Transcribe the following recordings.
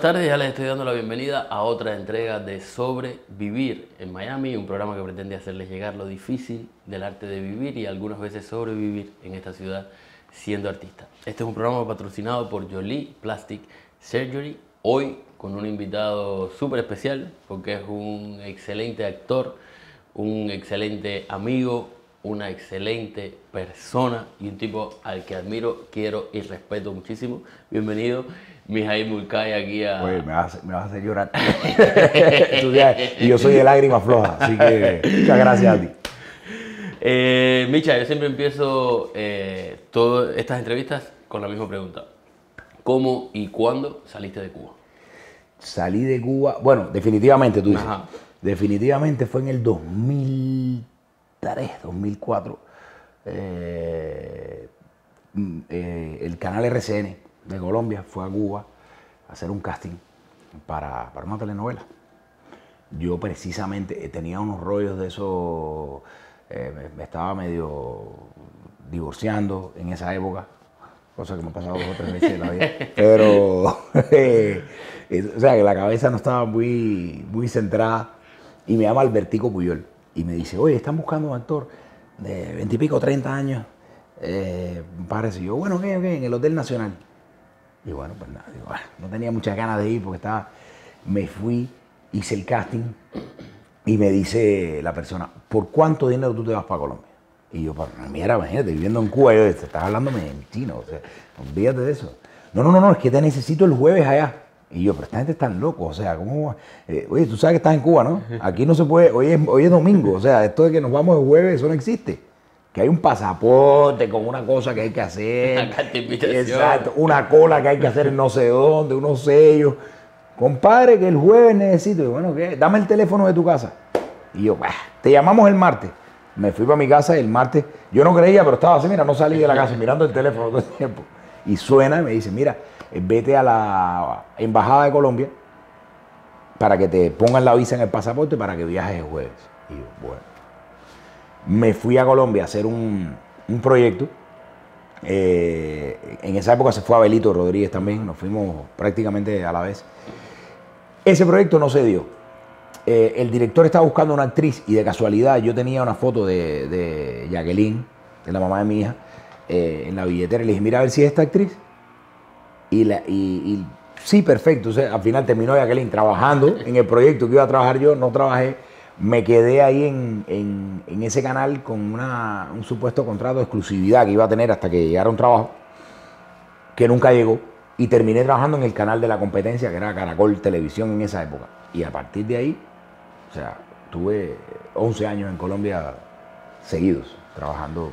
buenas tardes. Ya les estoy dando la bienvenida a otra entrega de Sobrevivir en Miami, un programa que pretende hacerles llegar lo difícil del arte de vivir y algunas veces sobrevivir en esta ciudad siendo artista. Este es un programa patrocinado por Jolie Plastic Surgery. Hoy con un invitado súper especial porque es un excelente actor, un excelente amigo, una excelente persona y un tipo al que admiro, quiero y respeto muchísimo. Bienvenido, Mijail Mulcay, aquí a... Oye, me vas, a- me vas a hacer llorar. Y yo soy de lágrima floja, así que muchas gracias a ti. Eh, Micha, yo siempre empiezo eh, todas estas entrevistas con la misma pregunta. ¿Cómo y cuándo saliste de Cuba? Salí de Cuba, bueno, definitivamente tú dices. Ajá. Definitivamente fue en el 2003, 2004. eh, mm, eh, el canal RCN de Colombia fue a Cuba a hacer un casting para, para una telenovela. Yo precisamente eh, tenía unos rollos de eso, eh, me, estaba medio divorciando en esa época, cosa que me ha pasado dos o tres veces en la vida. Pero, eh, o sea, que la cabeza no estaba muy, muy centrada. Y me llama Albertico Puyol y me dice, oye, están buscando un actor de veintipico, treinta años. Eh, parece. Yo, bueno, ¿qué, qué? En el Hotel Nacional. Y bueno, pues nada, digo, "Ah, no tenía muchas ganas de ir porque estaba, me fui, hice el casting y me dice la persona, ¿por cuánto dinero tú te vas para Colombia? Y yo, para mira, imagínate, viviendo en Cuba, yo, te estás hablándome en chino, o sea, olvídate de eso. No, no, no, no, es que te necesito el jueves allá. Y yo, pero esta gente está loco, o sea, ¿cómo? Eh, oye, tú sabes que estás en Cuba, ¿no? Aquí no se puede, hoy es, hoy es domingo, o sea, esto de que nos vamos el jueves, eso no existe. Que hay un pasaporte con una cosa que hay que hacer. Exacto, una cola que hay que hacer en no sé dónde, unos sellos. Compadre, que el jueves necesito. Y yo, bueno, ¿qué? Dame el teléfono de tu casa. Y yo, "Bah, te llamamos el martes. Me fui para mi casa y el martes, yo no creía, pero estaba así, mira, no salí de la casa mirando el teléfono todo el tiempo. Y suena y me dice, mira, eh, vete a la Embajada de Colombia para que te pongan la visa en el pasaporte para que viajes el jueves. Y yo, bueno. Me fui a Colombia a hacer un, proyecto. Eh, en esa época se fue Abelito Rodríguez también, nos fuimos prácticamente a la vez. Ese proyecto no se dio. Eh, el director estaba buscando una actriz y de casualidad yo tenía una foto de, Jacqueline, de la mamá de mi hija, eh, en la billetera. Le dije, mira a ver si es esta actriz. Y, la, y, sí, perfecto. O al final terminó Jacqueline trabajando en el proyecto que iba a trabajar yo, no trabajé. Me quedé ahí en, en- ese canal con una- un supuesto contrato de exclusividad que iba a tener hasta que llegara un trabajo que nunca llegó. Y terminé trabajando en el canal de la competencia, que era Caracol Televisión en esa época. Y a partir de ahí, o sea, tuve 11 años en Colombia seguidos, trabajando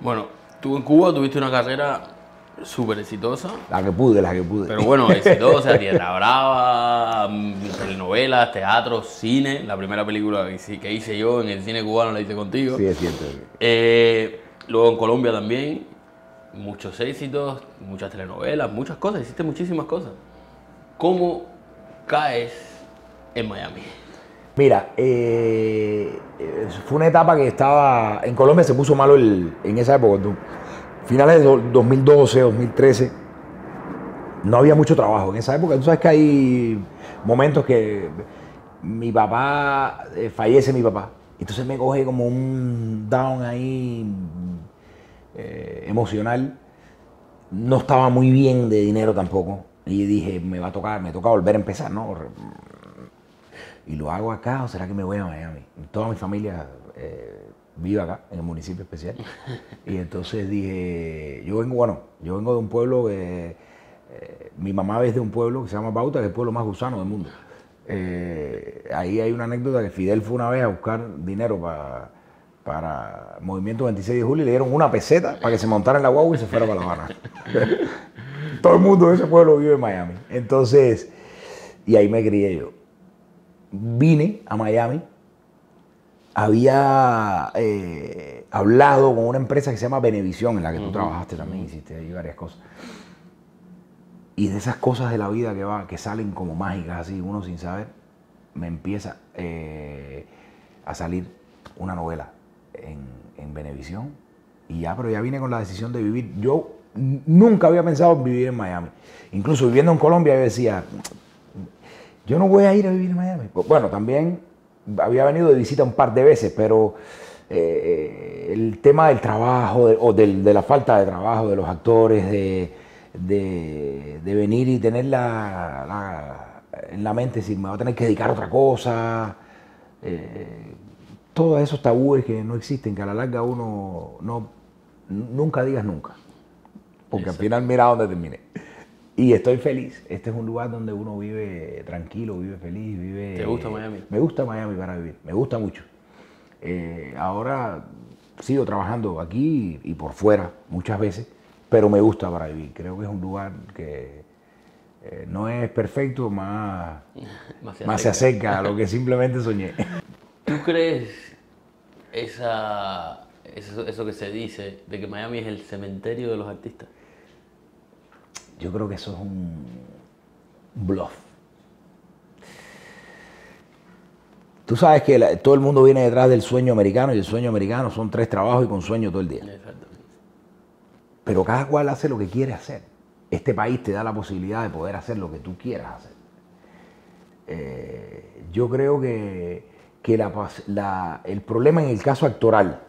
Bueno, tú en Cuba tuviste una carrera súper exitosa, la que pude, la que pude. pero bueno, exitosa, Tierra Brava, mm, telenovelas, teatro, cine. La primera película que hice, yo en el cine cubano la hice contigo. Sí, es cierto. Eh, luego en Colombia también, muchos éxitos, muchas telenovelas, muchas cosas, hiciste muchísimas cosas. ¿Cómo caes en Miami? Mira, eh, eh, fue una etapa que estaba. En Colombia se puso malo el- en esa época. tú- finales de do- 2012, 2013. No había mucho trabajo en esa época. Tú sabes que hay momentos que mi papá, eh, fallece mi papá. Entonces me coge como un down ahí eh, emocional. No estaba muy bien de dinero tampoco. Y dije, me va a tocar, me toca volver a empezar, ¿no? y lo hago acá o será que me voy a Miami? Toda mi familia eh, vive acá, en el municipio especial. Y entonces dije, yo vengo, bueno, yo vengo de un pueblo eh, mi mamá es de un pueblo que se llama Bauta, que es el pueblo más gusano del mundo. Eh, ahí hay una anécdota que Fidel fue una vez a buscar dinero para para Movimiento 26 de Julio y le dieron una peseta para que se montara en la guagua y se fuera para La Habana. Todo el mundo de ese pueblo vive en Miami. Entonces, y ahí me crié yo vine a Miami, había eh, hablado con una empresa que se llama Benevisión, en la que tú trabajaste también, hiciste ahí varias cosas. Y de esas cosas de la vida que, va, que salen como mágicas, así, uno sin saber, me empieza eh, a salir una novela en, en Benevisión. Y ya, pero ya vine con la decisión de vivir. Yo nunca había pensado en vivir en Miami. Incluso viviendo en Colombia yo decía, yo no voy a ir a vivir en Miami. Bueno, también había venido de visita un par de veces, pero eh, el tema del trabajo o de la falta de trabajo de los actores, de, venir y tener la, en la mente si me voy a tener que dedicar a otra cosa. Eh, todos esos tabúes que no existen, que a la larga uno no, nunca digas nunca. Porque al final mira dónde terminé. Y estoy feliz. Este es un lugar donde uno vive tranquilo, vive feliz, vive... ¿Te gusta Miami? Me gusta Miami para vivir, me gusta mucho. Eh, ahora sigo trabajando aquí y por fuera muchas veces, pero me gusta para vivir. Creo que es un lugar que eh, no es perfecto, más, más, se, acerca. a lo que simplemente soñé. ¿Tú crees esa, eso, eso que se dice de que Miami es el cementerio de los artistas? Yo creo que eso es un bluff. Tú sabes que todo el mundo viene detrás del sueño americano y el sueño americano son tres trabajos y con sueño todo el día. Pero cada cual hace lo que quiere hacer. Este país te da la posibilidad de poder hacer lo que tú quieras hacer. Eh, yo creo que, el problema en el caso actoral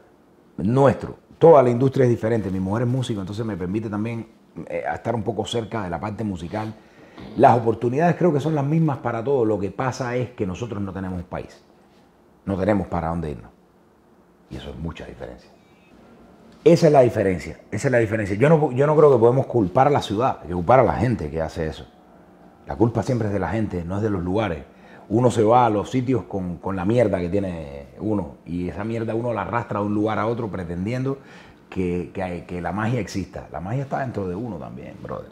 nuestro, toda la industria es diferente. Mi mujer es músico, entonces me permite también eh, estar un poco cerca de la parte musical. Las oportunidades creo que son las mismas para todos. Lo que pasa es que nosotros no tenemos país. No tenemos para dónde irnos. Y eso es mucha diferencia. Esa es la diferencia. Esa es la diferencia. Yo no, yo no creo que podemos culpar a la ciudad, que culpar a la gente que hace eso. La culpa siempre es de la gente, no es de los lugares. Uno se va a los sitios con, con la mierda que tiene uno y esa mierda uno la arrastra de un lugar a otro pretendiendo que, que, la magia exista. La magia está dentro de uno también, brother.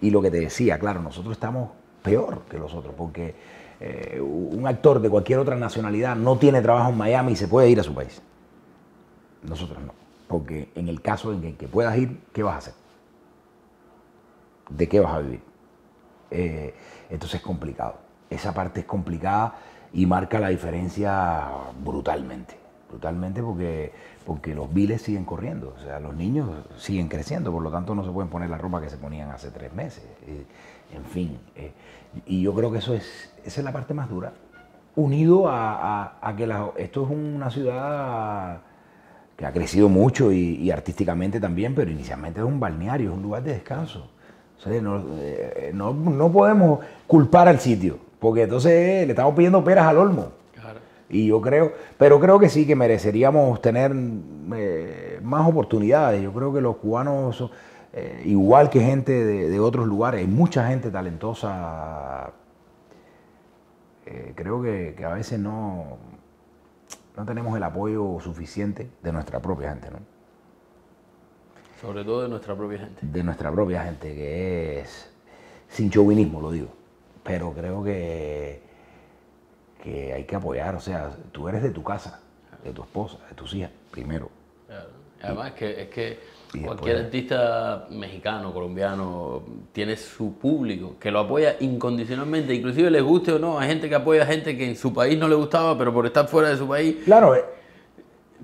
Y lo que te decía, claro, nosotros estamos peor que los otros, porque eh, un actor de cualquier otra nacionalidad no tiene trabajo en Miami y se puede ir a su país. Nosotros no. Porque en el caso en que, puedas ir, ¿qué vas a hacer? ¿De qué vas a vivir? Eh, entonces es complicado. Esa parte es complicada y marca la diferencia brutalmente. Brutalmente porque, porque los viles siguen corriendo. O sea, los niños siguen creciendo, por lo tanto no se pueden poner la ropa que se ponían hace tres meses. Eh, en fin. y yo creo que eso es, es la parte más dura. Unido a, que esto es una ciudad que ha crecido mucho y, artísticamente también, pero inicialmente es un balneario, es un lugar de descanso. Eh, no, podemos culpar al sitio, porque entonces eh, le estamos pidiendo peras al olmo. Y yo creo, pero creo que sí que mereceríamos tener eh, más oportunidades. Yo creo que los cubanos, igual que gente de, de, otros lugares, hay mucha gente talentosa eh, creo que, a veces no, no tenemos el apoyo suficiente de nuestra propia gente, ¿no? Sobre todo de nuestra propia gente. De nuestra propia gente, que es sin chauvinismo, lo digo. Pero creo que, que hay que apoyar, o sea, tú eres de tu casa, de tu esposa, de tus hijas, primero. Además, es que, es que Cualquier artista mexicano, colombiano, tiene su público que lo apoya incondicionalmente, inclusive les guste o no, hay gente que apoya a gente que en su país no le gustaba, pero por estar fuera de su país... Claro, eh.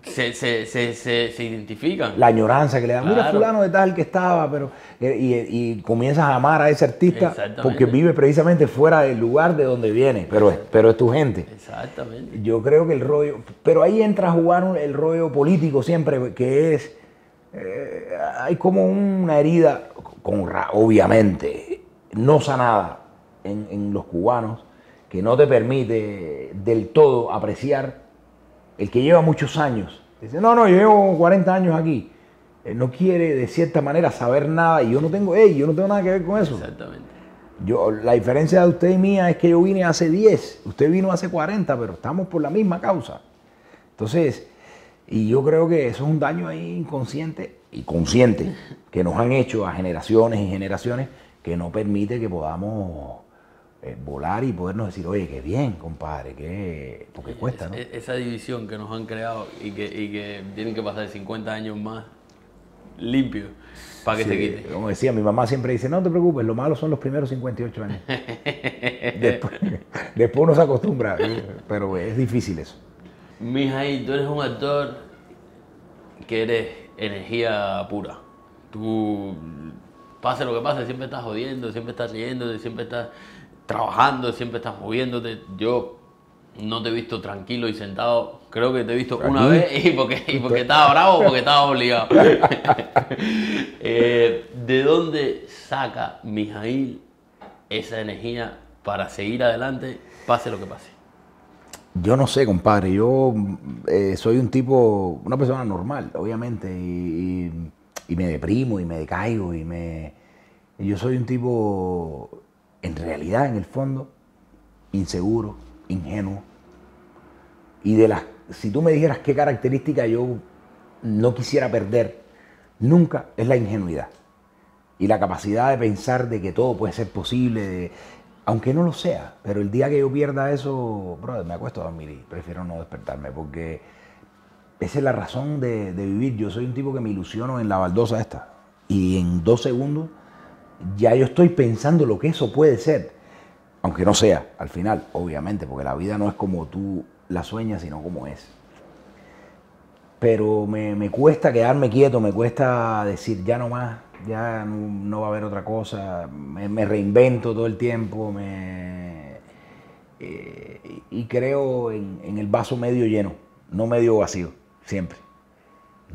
Se, se, se, se, identifican. La añoranza que le dan, mira fulano de tal que estaba, pero eh, y, y, comienzas a amar a ese artista porque vive precisamente fuera del lugar de donde viene, pero es, pero es tu gente. Exactamente. Yo creo que el rollo, pero ahí entra a jugar el rollo político siempre, que es eh, hay como una herida, con, obviamente, no sanada en, los cubanos, que no te permite del todo apreciar el que lleva muchos años. Dice, no, no, yo llevo 40 años aquí. no quiere de cierta manera saber nada y yo no tengo, hey, yo no tengo nada que ver con eso. Exactamente. Yo, la diferencia de usted y mía es que yo vine hace 10, usted vino hace 40, pero estamos por la misma causa. Entonces, y yo creo que eso es un daño ahí inconsciente y consciente que nos han hecho a generaciones y generaciones que no permite que podamos eh, volar y podernos decir, oye, qué bien, compadre, que porque cuesta, ¿no? Esa división que nos han creado y que, y que tienen que pasar 50 años más limpio para que se quite. Como decía, mi mamá siempre dice, no te preocupes, lo malo son los primeros 58 años. después, después uno se acostumbra, pero es difícil eso. Mijail, tú eres un actor que eres energía pura. Tú, pase lo que pase, siempre estás jodiendo, siempre estás riendo, siempre estás trabajando, siempre estás moviéndote. Yo no te he visto tranquilo y sentado. Creo que te he visto una vez y porque, y porque estaba bravo o porque estaba obligado. Eh, ¿De dónde saca Mijail esa energía para seguir adelante, pase lo que pase? Yo no sé, compadre. Yo eh, soy un tipo, una persona normal, obviamente, y, me deprimo y me decaigo y me. yo soy un tipo, en realidad, en el fondo, inseguro, ingenuo. Y de las, si tú me dijeras qué característica yo no quisiera perder, nunca es la ingenuidad. Y la capacidad de pensar de que todo puede ser posible, aunque no lo sea. Pero el día que yo pierda eso, brother, me acuesto a dormir y prefiero no despertarme porque esa es la razón de, de vivir. Yo soy un tipo que me ilusiono en la baldosa esta. Y en dos segundos ya yo estoy pensando lo que eso puede ser. Aunque no sea, al final, obviamente, porque la vida no es como tú la sueñas, sino como es pero me, cuesta quedarme quieto, me cuesta decir ya no más, ya no, va a haber otra cosa, me, reinvento todo el tiempo, me, eh, y creo en, el vaso medio lleno, no medio vacío, siempre.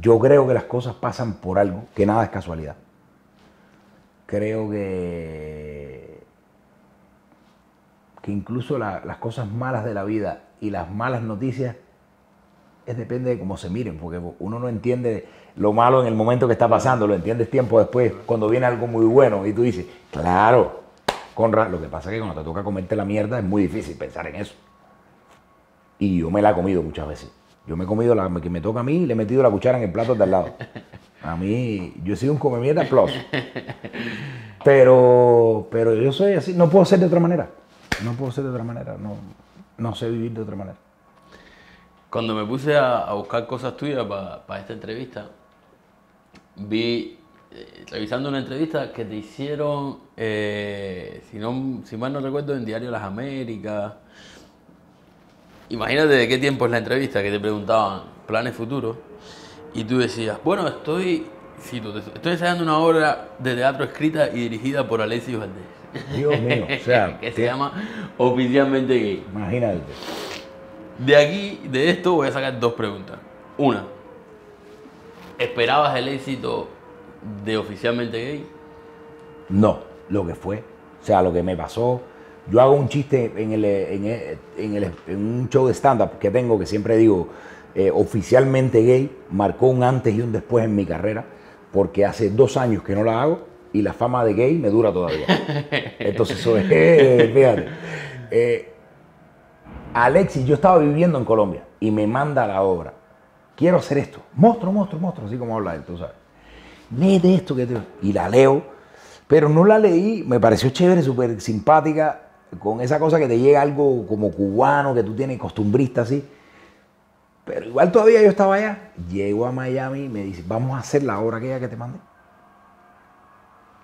Yo creo que las cosas pasan por algo, que nada es casualidad. Creo que, que incluso las cosas malas de la vida y las malas noticias es depende de cómo se miren, porque uno no entiende lo malo en el momento que está pasando, lo entiendes tiempo después, cuando viene algo muy bueno y tú dices, claro, con lo que pasa es que cuando te toca comerte la mierda es muy difícil pensar en eso. Y yo me la he comido muchas veces. Yo me he comido la que me toca a mí y le he metido la cuchara en el plato de al lado. A mí, yo sido un come mierda plus. Pero, pero yo soy así, no puedo ser de otra manera. No puedo ser de otra manera, no, no sé vivir de otra manera. Cuando me puse a, buscar cosas tuyas para esta entrevista, vi, eh, revisando una entrevista que te hicieron, eh, si, no, si mal no recuerdo, en Diario Las Américas. Imagínate de qué tiempo es la entrevista, que te preguntaban planes futuros, y tú decías, bueno, estoy, estoy ensayando una obra de teatro escrita y dirigida por Alexis Valdés. Dios mío, o sea, que se llama Oficialmente Gay. Imagínate. De aquí, de esto, voy a sacar dos preguntas. Una, ¿esperabas el éxito de oficialmente gay? No, lo que fue. O sea, lo que me pasó. Yo hago un chiste en, el, en, un show de stand-up que tengo que siempre digo, eh, oficialmente gay, marcó un antes y un después en mi carrera, porque hace dos años que no la hago y la fama de gay me dura todavía. Entonces, eso es, fíjate. Eh, Alexis, yo estaba viviendo en Colombia y me manda la obra. Quiero hacer esto. Monstruo, monstruo, monstruo, así como habla él, tú sabes. Mete esto que te... Y la leo, pero no la leí, me pareció chévere, súper simpática, con esa cosa que te llega algo como cubano, que tú tienes costumbrista así. Pero igual todavía yo estaba allá. Llego a Miami y me dice, vamos a hacer la obra aquella que te mandé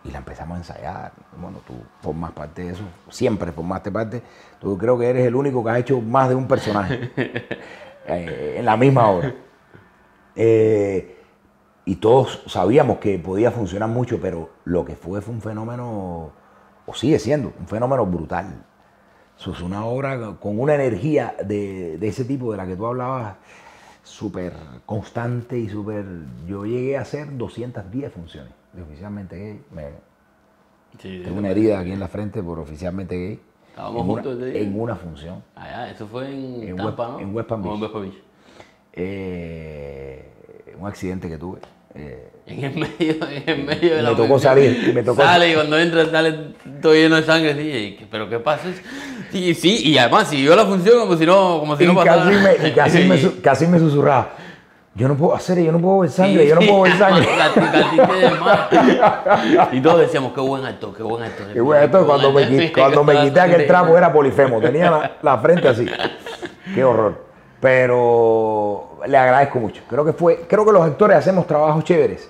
y la empezamos a ensayar. Bueno, tú formas parte de eso, siempre formaste parte. Tú creo que eres el único que ha hecho más de un personaje eh, en la misma obra. Eh, y todos sabíamos que podía funcionar mucho, pero lo que fue fue un fenómeno, o sigue siendo, un fenómeno brutal. Eso es una obra con una energía de, de ese tipo de la que tú hablabas, súper constante y súper... Yo llegué a hacer 210 funciones oficialmente gay. tengo una herida aquí en la frente por oficialmente gay. Estábamos en juntos una, En una función. Ah, eso fue en, Tampa, ¿no? En West Palm Beach. Eh, un accidente que tuve. Eh, en el medio, en el medio de la Me tocó salir. Me tocó sale y cuando entra sale todo lleno de sangre. Sí, pero ¿qué pasa? Sí, sí, y además siguió la función como si no, como si no pasara. Casi me, casi, me, casi me susurraba yo no puedo hacer, yo no puedo ver sangre, yo no puedo ver sangre. y todos decíamos, qué buen actor, qué buen actor. Qué buen actor, cuando, me, cuando me quité aquel trapo era polifemo, tenía la, frente así. Qué horror. Pero le agradezco mucho. Creo que, fue, creo que los actores hacemos trabajos chéveres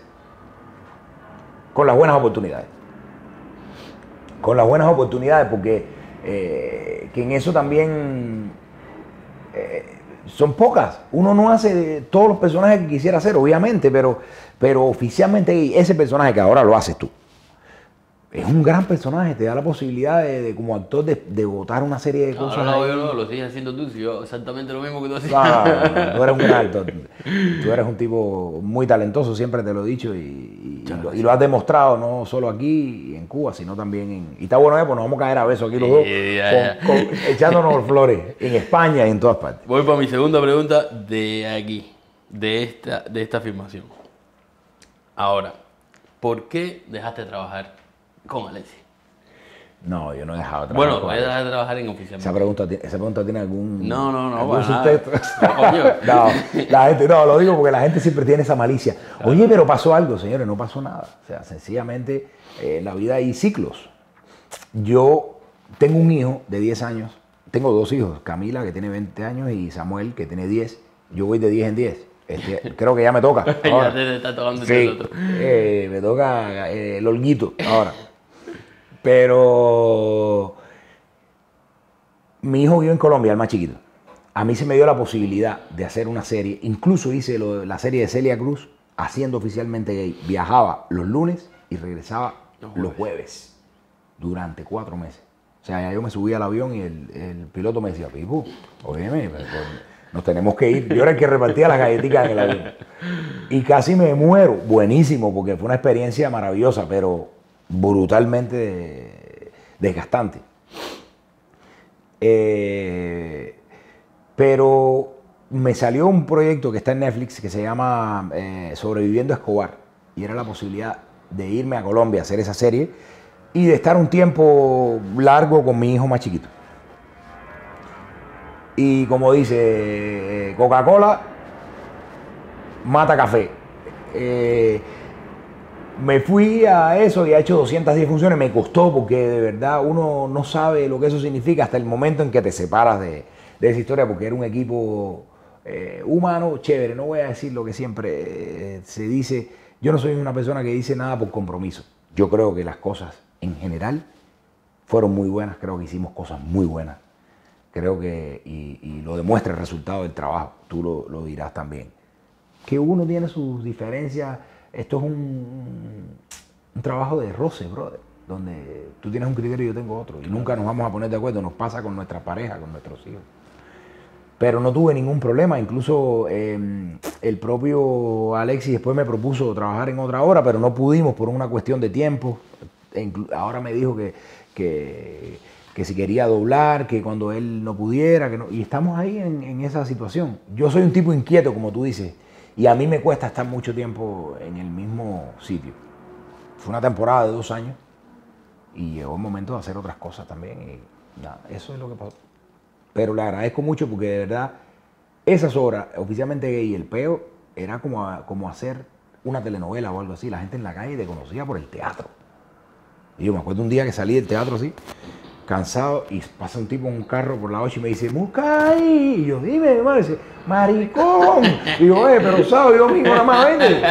con las buenas oportunidades. Con las buenas oportunidades, porque eh, que en eso también eh, son pocas. Uno no hace todos los personajes que quisiera hacer, obviamente, pero, pero oficialmente ese personaje que ahora lo haces tú es un gran personaje, te da la posibilidad de, como actor de, de votar una serie de cosas. No, no, yo no, lo sigues haciendo tú, si yo exactamente lo mismo que tú hacías. Ah, tú eres un gran actor. Tú eres un tipo muy talentoso, siempre te lo he dicho, y, y, lo, y lo, has demostrado no solo aquí en Cuba, sino también en... Y está bueno, eh, pues nos vamos a caer a besos aquí los dos, ya, con, con, echándonos flores en España y en todas partes. Voy para mi segunda pregunta de aquí, de esta, de esta afirmación. Ahora, ¿por qué dejaste de trabajar con Alexis? No, yo no he dejado de trabajar. Bueno, voy a dejar de trabajar en oficial. Esa pregunta, esa pregunta tiene algún. No, no, no, algún para nada. sustento? No, coño. no, la gente, no, lo digo porque la gente siempre tiene esa malicia. Oye, pero pasó algo, señores, no pasó nada. O sea, sencillamente eh, en la vida hay ciclos. Yo tengo un hijo de 10 años, tengo dos hijos, Camila que tiene 20 años y Samuel que tiene 10. Yo voy de 10 en 10. Este, creo que ya me toca. ya ahora. te está tocando Sí, el otro. eh, me toca eh, el holguito ahora. Pero mi hijo vive en Colombia, el más chiquito. A mí se me dio la posibilidad de hacer una serie. Incluso hice lo- la serie de Celia Cruz, haciendo oficialmente gay. Viajaba los lunes y regresaba Los los jueves. durante cuatro meses. O sea, ya yo me subí al avión y el, el piloto me decía, Pipo, óyeme, pues, pues, nos tenemos que ir. Yo era el que repartía las galletitas en el avión. Y casi me muero. Buenísimo, porque fue una experiencia maravillosa, pero brutalmente desgastante. Eh, pero me salió un proyecto que está en Netflix que se llama eh, Sobreviviendo Escobar. Y era la posibilidad de irme a Colombia a hacer esa serie y de estar un tiempo largo con mi hijo más chiquito. Y como dice, eh, Coca-Cola mata café. Me fui a eso y he hecho 210 funciones. Me costó porque de verdad uno no sabe lo que eso significa hasta el momento en que te separas de, de esa historia porque era un equipo eh, humano, chévere. No voy a decir lo que siempre eh, se dice. Yo no soy una persona que dice nada por compromiso. Yo creo que las cosas en general fueron muy buenas. Creo que hicimos cosas muy buenas. Creo que, y, lo demuestra el resultado del trabajo. Tú lo dirás también que uno tiene sus diferencias. Esto es un, un trabajo de roce, brother, donde tú tienes un criterio y yo tengo otro. Y nunca nos vamos a poner de acuerdo. Nos pasa con nuestra pareja, con nuestros hijos. Pero no tuve ningún problema. Incluso eh, el propio Alexis después me propuso trabajar en otra hora, pero no pudimos por una cuestión de tiempo. E ahora me dijo que, que, que si quería doblar, que cuando él no pudiera, que no, y estamos ahí en, en esa situación. Yo soy un tipo inquieto, como tú dices, y a mí me cuesta estar mucho tiempo en el mismo sitio. Fue una temporada de dos años y llegó el momento de hacer otras cosas también. Y nada, eso es lo que pasó. Pero le agradezco mucho porque de verdad, esas horas, oficialmente gay, el peo, era como, como hacer una telenovela o algo así. La gente en la calle te conocía por el teatro. Y yo me acuerdo un día que salí del teatro así, cansado, y pasa un tipo en un carro por la 8 y me dice, Muscay. Y yo, dime, madre, dice, maricón. Y yo, eh, pero sabes, yo mismo nada más vende.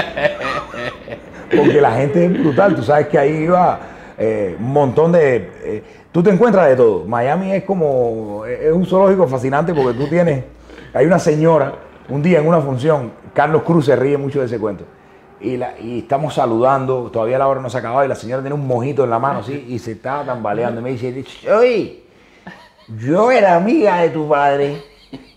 Porque la gente es brutal, tú sabes que ahí iba eh, un montón de... eh, tú te encuentras de todo. Miami es como... Es un zoológico fascinante porque tú tienes... Hay una señora, un día en una función, Carlos Cruz se ríe mucho de ese cuento. Y, la- y estamos saludando, todavía la hora no se ha acabado y la señora tiene un mojito en la mano así y se está tambaleando. Y me dice, oye, yo era amiga de tu padre.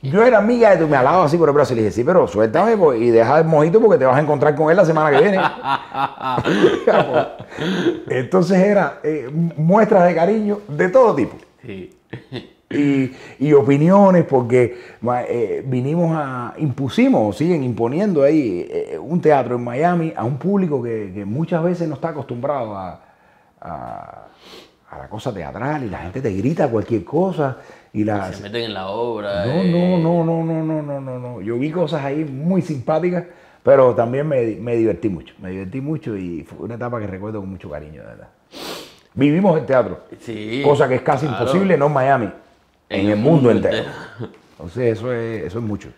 Yo era amiga de tu... Me alaba así por el brazo y le dije, sí, pero suéltame pues, y deja el mojito porque te vas a encontrar con él la semana que viene. Entonces era eh, muestras de cariño de todo tipo Sí y, opiniones, porque eh, vinimos a, impusimos, siguen imponiendo ahí eh, un teatro en Miami a un público que, muchas veces no está acostumbrado a, a, a, la cosa teatral y la gente te grita cualquier cosa. Y la, se meten en la obra. Eh. No, no, no, no, no, no, no, no. Yo vi cosas ahí muy simpáticas. Pero también me, me, divertí mucho, me divertí mucho y fue una etapa que recuerdo con mucho cariño, de verdad. Vivimos el teatro, cosa que es casi imposible, no en Miami en, el mundo, entero. Entonces eso es, eso es mucho.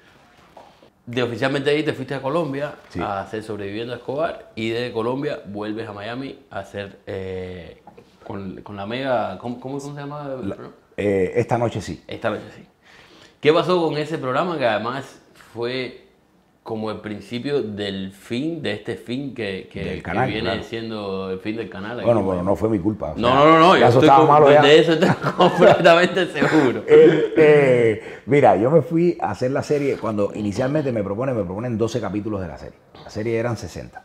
De oficialmente ahí te fuiste a Colombia Sí. a hacer Sobreviviendo a Escobar y de Colombia vuelves a Miami a hacer eh, con, con la mega. ¿Cómo, cómo se llama? programa? Eh, esta noche sí. Esta vez sí. ¿Qué pasó con ese programa que además fue como el principio del fin, de este fin que, que, canal, viene claro. siendo el fin del canal? aquí Bueno, en bueno, no fue mi culpa. o No, sea, no, no, no, ya yo eso estoy estaba con- malo ya. de eso estoy completamente seguro. Eh, mira, yo me fui a hacer la serie cuando inicialmente me proponen, me proponen 12 capítulos de la serie. La serie eran 60.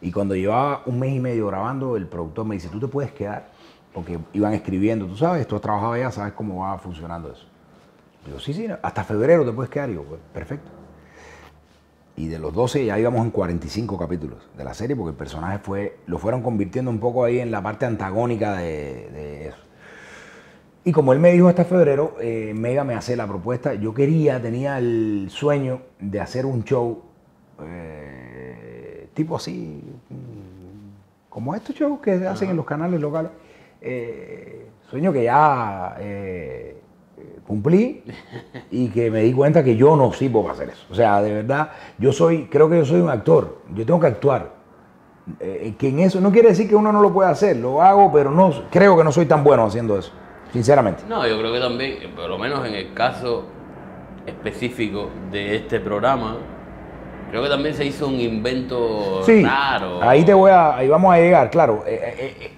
Y cuando llevaba un mes y medio grabando, el productor me dice, tú te puedes quedar, porque iban escribiendo, tú sabes, tú has trabajado allá, sabes cómo va funcionando eso. Digo, sí, sí, hasta febrero te puedes quedar. Y yo, pues, perfecto. Y de los 12 ya íbamos en 45 capítulos de la serie, porque el personaje fue, lo fueron convirtiendo un poco ahí en la parte antagónica de, de eso. Y como él me dijo hasta febrero, eh, Mega me hace la propuesta. Yo quería, tenía el sueño de hacer un show eh, tipo así, como estos shows que se hacen en los canales locales. Eh, sueño que ya cumplí y que me di cuenta que yo no sirvo para hacer eso. O sea, de verdad, yo soy, creo que yo soy un actor. Yo tengo que actuar. Eh, que en eso no quiere decir que uno no lo pueda hacer, lo hago, pero no creo que no soy tan bueno haciendo eso, sinceramente. No, yo creo que también, por lo menos en el caso específico de este programa, creo que también se hizo un invento Sí, raro. ahí te voy a, ahí vamos a llegar, claro. eh, eh,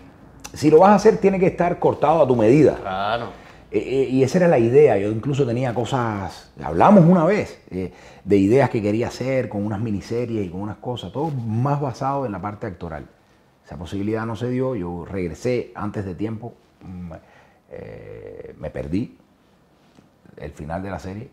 si lo vas a hacer, tiene que estar cortado a tu medida. Claro. Eh, eh, y esa era la idea. Yo incluso tenía cosas, hablamos una vez, eh, de ideas que quería hacer con unas miniseries y con unas cosas, todo más basado en la parte actoral. Esa posibilidad no se dio, yo regresé antes de tiempo, mm, eh, me perdí el final de la serie.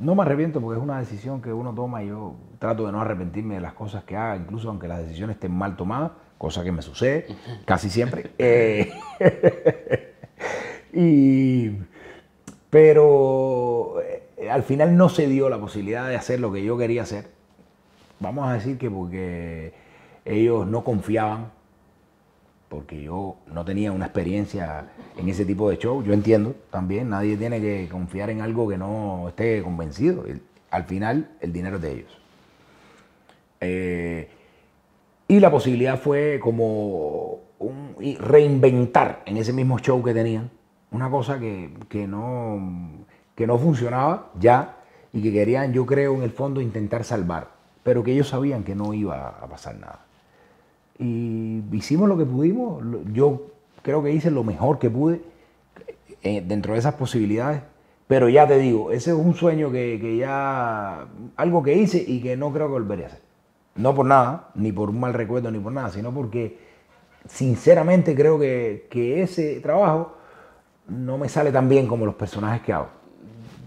No me arrepiento porque es una decisión que uno toma y yo trato de no arrepentirme de las cosas que haga, incluso aunque las decisiones estén mal tomadas, cosa que me sucede casi siempre. Y, pero eh, al final no se dio la posibilidad de hacer lo que yo quería hacer. Vamos a decir que porque ellos no confiaban, porque yo no tenía una experiencia en ese tipo de show. Yo entiendo también, nadie tiene que confiar en algo que no esté convencido. Al final, el dinero es de ellos. Eh, y la posibilidad fue como reinventar en ese mismo show que tenían una cosa que, que no, que no funcionaba ya y que querían, yo creo, en el fondo intentar salvar, pero que ellos sabían que no iba a pasar nada. Y hicimos lo que pudimos, yo creo que hice lo mejor que pude eh, dentro de esas posibilidades, pero ya te digo, ese es un sueño que, que ya, algo que hice y que no creo que volvería a hacer. No por nada, ni por un mal recuerdo, ni por nada, sino porque sinceramente creo que, que ese trabajo no me sale tan bien como los personajes que hago.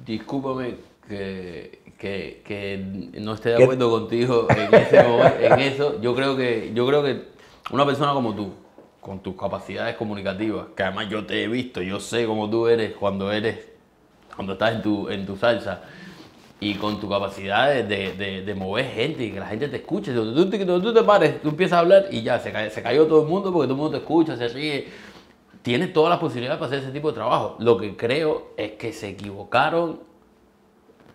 Discúlpame que, que, que no esté de ¿Qué? acuerdo contigo en, ese en eso. Yo creo, que, yo creo que una persona como tú, con tus capacidades comunicativas, que además yo te he visto, yo sé cómo tú eres cuando eres, cuando estás en tu, en tu salsa, y con tu capacidad de, de- de- mover gente y que la gente te escuche. Donde tú, te- donde tú te pares, tú empiezas a hablar y ya, se, cae- se cayó todo el mundo porque todo el mundo te escucha, se ríe. Tienes todas las posibilidades para hacer ese tipo de trabajo. Lo que creo es que se equivocaron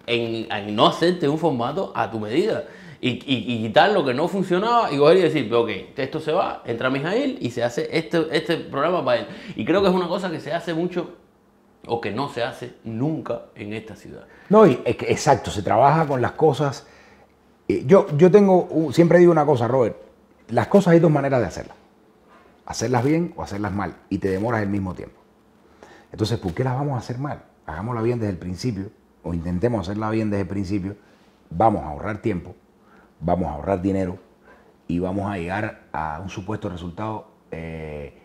en, en no hacerte un formato a tu medida. Y, quitar lo que no funcionaba y coger y decir, ok, esto se va, entra Mijail y se hace este, este programa para él. Y creo que es una cosa que se hace mucho o que no se hace nunca en esta ciudad. No, y, exacto, se trabaja con las cosas. eh, Yo, yo tengo, siempre digo una cosa, Robert, las cosas hay dos maneras de hacerlas. Hacerlas bien o hacerlas mal, y te demoras el mismo tiempo. Entonces, ¿por qué las vamos a hacer mal? Hagámosla bien desde el principio, o intentemos hacerla bien desde el principio, vamos a ahorrar tiempo, vamos a ahorrar dinero, y vamos a llegar a un supuesto resultado eh,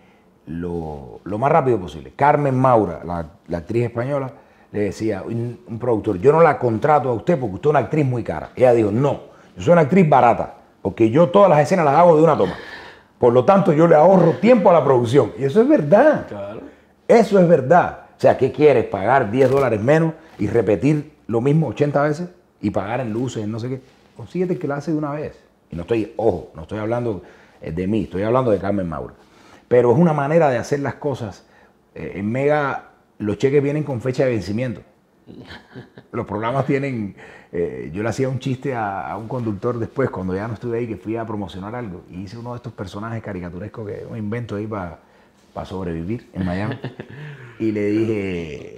lo, lo más rápido posible. Carmen Maura, la, actriz española, le decía un, un productor, yo no la contrato a usted porque usted es una actriz muy cara. Ella dijo, no, yo soy una actriz barata, porque yo todas las escenas las hago de una toma. Por lo tanto, yo le ahorro tiempo a la producción. Y eso es verdad. Claro. Eso es verdad. O sea, ¿qué quieres? ¿Pagar 10 dólares menos y repetir lo mismo 80 veces? Y pagar en luces, en no sé qué. Consíguete que la hace de una vez. Y no estoy, ojo, no estoy hablando eh, de mí, estoy hablando de Carmen Maura. Pero es una manera de hacer las cosas. Eh, en Mega los cheques vienen con fecha de vencimiento. Los programas tienen. eh, yo le hacía un chiste a, a un conductor después, cuando ya no estuve ahí, que fui a promocionar algo. Y hice uno de estos personajes caricaturescos que un invento ahí para sobrevivir en Miami. Y le dije: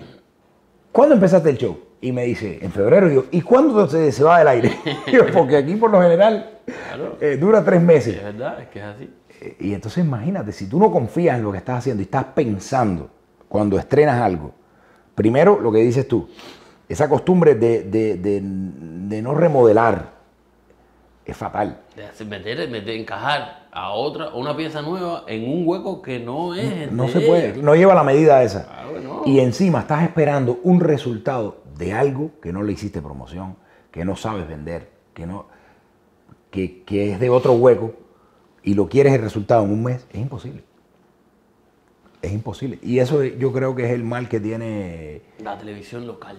¿cuándo empezaste el show? Y me dice, en febrero. Y yo, ¿y cuándo se, se va del aire? Yo, porque aquí por lo general Claro. eh, dura tres meses. Es verdad, es que es así. Eh, Y entonces imagínate, si tú no confías en lo que estás haciendo y estás pensando cuando estrenas algo, primero lo que dices tú, esa costumbre de, de- de- de no remodelar es fatal. De hacer- meter, meter, encajar a otra, una pieza nueva en un hueco que no es. No se puede, no lleva la medida esa. Claro no. Y encima estás esperando un resultado de algo que no le hiciste promoción, que no sabes vender, que, no, que, que es de otro hueco y lo quieres el resultado en un mes, es imposible. Es imposible. Y eso yo creo que es el mal que tiene. La televisión local.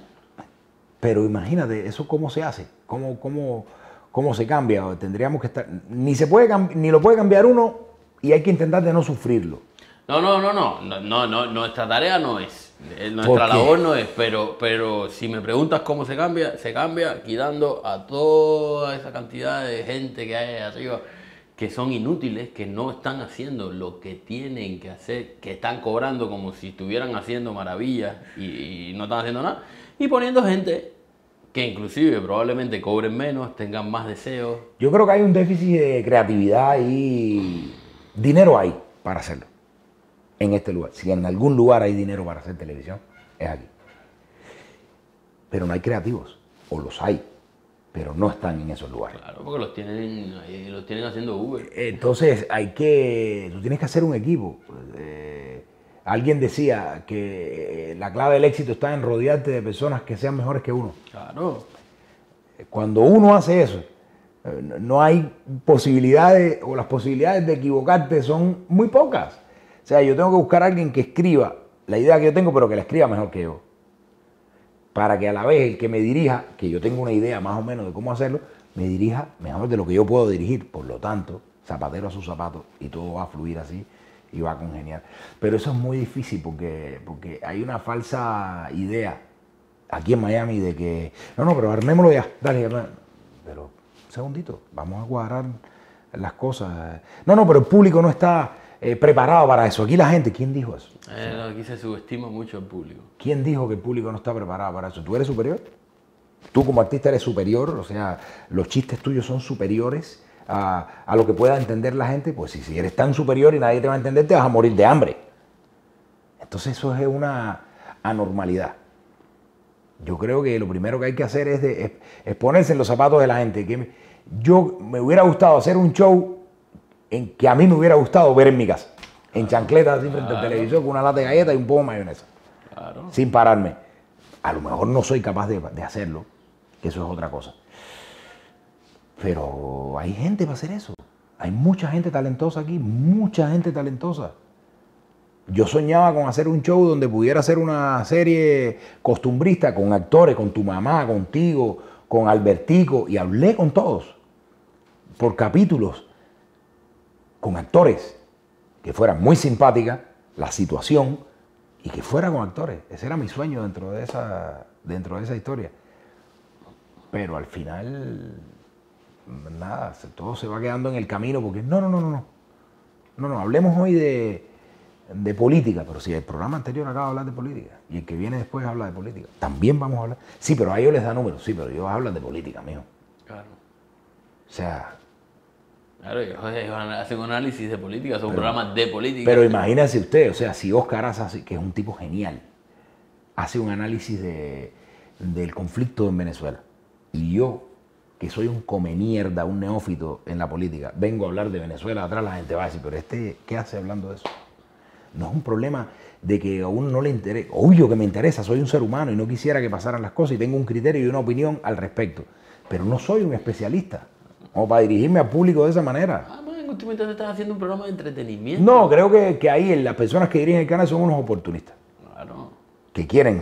Pero imagínate, ¿eso cómo se hace? ¿Cómo, cómo, cómo se cambia? Tendríamos que estar. Ni, se puede, ni lo puede cambiar uno y hay que intentar de no sufrirlo. No, no, no, no, no, no, no, nuestra tarea no es, eh, nuestra labor no es, pero, pero si me preguntas cómo se cambia, se cambia quitando a toda esa cantidad de gente que hay arriba que son inútiles, que no están haciendo lo que tienen que hacer, que están cobrando como si estuvieran haciendo maravillas y, no están haciendo nada, y poniendo gente que inclusive probablemente cobren menos, tengan más deseos. Yo creo que hay un déficit de creatividad y dinero hay para hacerlo. En este lugar. Si en algún lugar hay dinero para hacer televisión, es aquí. Pero no hay creativos. O los hay. Pero no están en esos lugares. Claro, porque los tienen, ahí los tienen haciendo Uber. Entonces hay que. Tú tienes que hacer un equipo. Eh, alguien decía que eh, la clave del éxito está en rodearte de personas que sean mejores que uno. Claro. Cuando uno hace eso, eh, no- no hay posibilidades o las posibilidades de equivocarte son muy pocas. O sea, yo tengo que buscar a alguien que escriba la idea que yo tengo, pero que la escriba mejor que yo. Para que a la vez el que me dirija, que yo tengo una idea más o menos de cómo hacerlo, me dirija mejor de lo que yo puedo dirigir. Por lo tanto, zapatero a sus zapatos y todo va a fluir así y va a congeniar. Pero eso es muy difícil porque, porque hay una falsa idea aquí en Miami de que, no, no, pero armémoslo ya, dale, armé- pero un segundito, vamos a cuadrar las cosas. No, no, pero el público no está eh, preparado para eso. Aquí la gente, ¿quién dijo eso? Eh, aquí se subestima mucho al público. ¿Quién dijo que el público no está preparado para eso? ¿Tú eres superior? Tú como artista eres superior, o sea, los chistes tuyos son superiores a, a lo que pueda entender la gente. Pues si, si eres tan superior y nadie te va a entender, te vas a morir de hambre. Entonces eso es una anormalidad. Yo creo que lo primero que hay que hacer es, de- es- es ponerse en los zapatos de la gente. Que me- yo me hubiera gustado hacer un show en que a mí me hubiera gustado ver en mi casa. En chancletas, así frente al televisor, con una lata de galletas y un poco de mayonesa Claro. sin pararme. A lo mejor no soy capaz de, de hacerlo, que eso es otra cosa. Pero hay gente para hacer eso. Hay mucha gente talentosa aquí, mucha gente talentosa. Yo soñaba con hacer un show donde pudiera hacer una serie costumbrista con actores, con tu mamá, contigo, con Albertico, y hablé con todos, por capítulos, con actores, que fueran muy simpáticas, la situación, y que fuera con actores. Ese era mi sueño dentro de esa, dentro de esa historia. Pero al final, nada, todo se va quedando en el camino porque no, no, no, no, no. No, no, hablemos hoy de, de política, pero si el programa anterior acaba de hablar de política y el que viene después habla de política, también vamos a hablar. Sí, pero a ellos les da números, sí, pero ellos hablan de política, mijo. Claro. O sea, Claro, ellos, hacen un análisis de política, son programas de política. Pero imagínense usted, o sea, si Oscar hace, que es un tipo genial, hace un análisis de, del conflicto en Venezuela, y yo, que soy un come mierda, un neófito en la política, vengo a hablar de Venezuela, atrás la gente va a decir, pero este, ¿qué hace hablando de eso? No es un problema de que a uno no le interesa, obvio que me interesa, soy un ser humano y no quisiera que pasaran las cosas y tengo un criterio y una opinión al respecto, pero no soy un especialista, como para dirigirme al público de esa manera. Ah, man, en última instancia estás haciendo un programa de entretenimiento. No, creo que, que ahí las personas que dirigen el canal son unos oportunistas, Claro. que quieren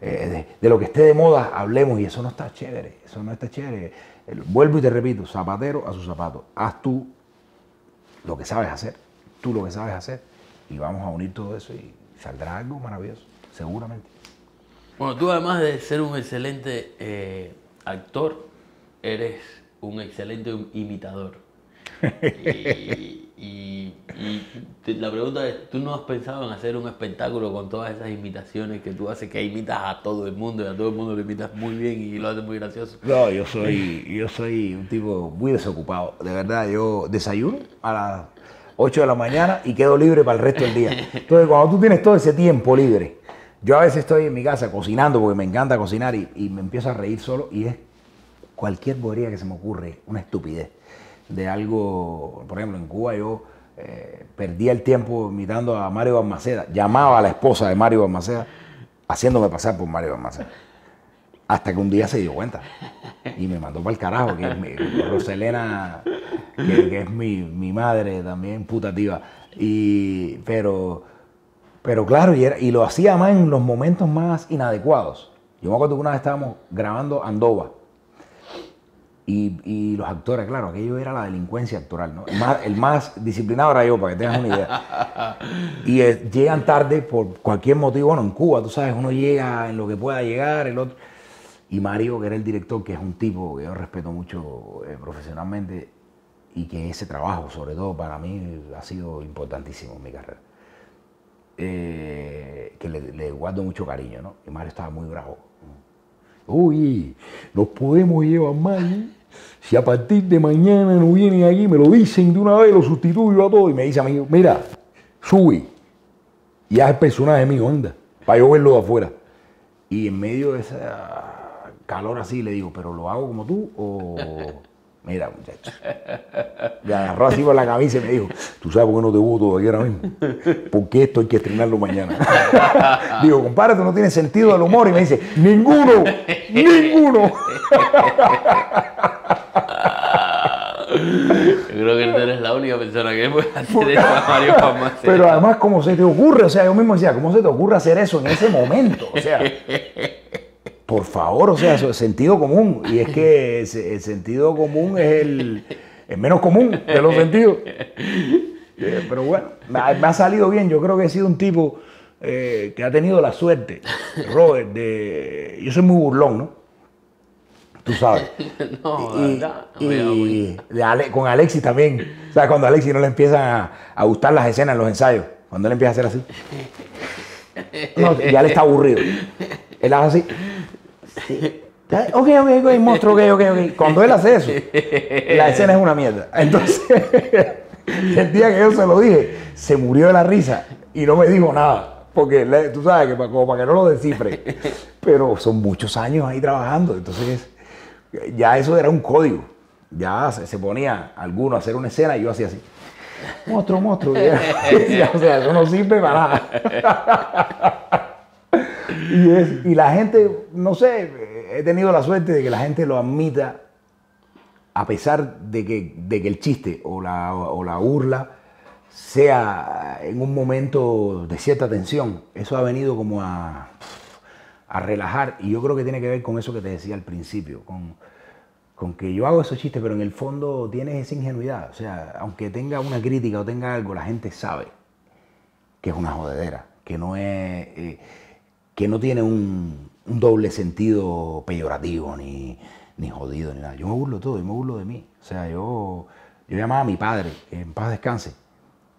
eh, de, de lo que esté de moda, hablemos y eso no está chévere, eso no está chévere. El- vuelvo y te repito, zapatero a su zapato, haz tú lo que sabes hacer, tú lo que sabes hacer y vamos a unir todo eso y saldrá algo maravilloso, seguramente. Bueno, tú además de ser un excelente eh, actor, eres un excelente imitador. Y, y, y la pregunta es, ¿tú no has pensado en hacer un espectáculo con todas esas imitaciones que tú haces, que imitas a todo el mundo y a todo el mundo lo imitas muy bien y lo haces muy gracioso? No, yo soy, yo soy un tipo muy desocupado. De verdad, yo desayuno a las 8 de la mañana y quedo libre para el resto del día. Entonces, cuando tú tienes todo ese tiempo libre, yo a veces estoy en mi casa cocinando porque me encanta cocinar y, y me empiezo a reír solo y es cualquier bobería que se me ocurre, una estupidez de algo, por ejemplo, en Cuba yo eh, perdía el tiempo imitando a Mario Balmaceda, llamaba a la esposa de Mario Balmaceda haciéndome pasar por Mario Balmaceda. Hasta que un día se dio cuenta y me mandó para el carajo, que es mi, Roselena, que, es mi, mi, madre también putativa. Y, pero, pero claro, y, y lo hacía más en los momentos más inadecuados. Yo me acuerdo que una vez estábamos grabando Andova y, los actores, claro, aquello era la delincuencia actoral, ¿no? El más, disciplinado era yo, para que tengas una idea. Y eh, llegan tarde por cualquier motivo. Bueno, en Cuba, tú sabes, uno llega en lo que pueda llegar, el otro. Y Mario, que era el director, que es un tipo que yo respeto mucho eh, profesionalmente y que ese trabajo, sobre todo para mí, ha sido importantísimo en mi carrera. Eh, que le, le guardo mucho cariño, ¿no? Y Mario estaba muy bravo Uy, nos podemos llevar mal. Si a partir de mañana no vienen aquí, me lo dicen de una vez, lo sustituyo a todo. Y me dice a mí, mira, sube y haz el personaje mío, anda, para yo verlo de afuera. Y en medio de ese calor así le digo, pero lo hago como tú o... Mira, muchacho. Me agarró así por la camisa y me dijo, ¿tú sabes por qué no te voto aquí ahora mismo? Porque esto hay que estrenarlo mañana. Digo, compadre, tú no tienes sentido del humor. Y me dice, ninguno, ninguno. Yo creo que tú eres la única persona que puede hacer eso a Mario Pero además, ¿cómo se te ocurre? O sea, yo mismo decía, ¿cómo se te ocurre hacer eso en ese momento? O sea, por favor, o sea, sentido común. Y es que el sentido común es el, menos común de los sentidos. Eh, pero bueno, me ha, salido bien. Yo creo que he sido un tipo eh, que ha tenido la suerte, Robert, de. Yo soy muy burlón, ¿no? Tú sabes. No, y, y con Alexis también. O sea, cuando a Alexis no le empiezan a, a, gustar las escenas en los ensayos, cuando él empieza a hacer así. No, ya le está aburrido. Él hace así. Ok, ok, ok, monstruo, ok, ok, ok. Cuando él hace eso, la escena es una mierda. Entonces, el día que yo se lo dije, se murió de la risa y no me dijo nada. Porque tú sabes que como para que no lo descifre. Pero son muchos años ahí trabajando. Entonces, ya eso era un código. Ya se, ponía alguno a hacer una escena y yo hacía así. Monstruo, monstruo. o sea, eso no sirve para nada y, la gente, no sé, he tenido la suerte de que la gente lo admita a pesar de que, de que el chiste o la, o la burla sea en un momento de cierta tensión. Eso ha venido como a, a relajar y yo creo que tiene que ver con eso que te decía al principio, con, con que yo hago esos chistes, pero en el fondo tienes esa ingenuidad. O sea, aunque tenga una crítica o tenga algo, la gente sabe que es una jodedera, que no es... Eh, que no tiene un, doble sentido peyorativo, ni, jodido, ni nada. Yo me burlo de todo, yo me burlo de mí. O sea, yo, yo llamaba a mi padre, en paz descanse.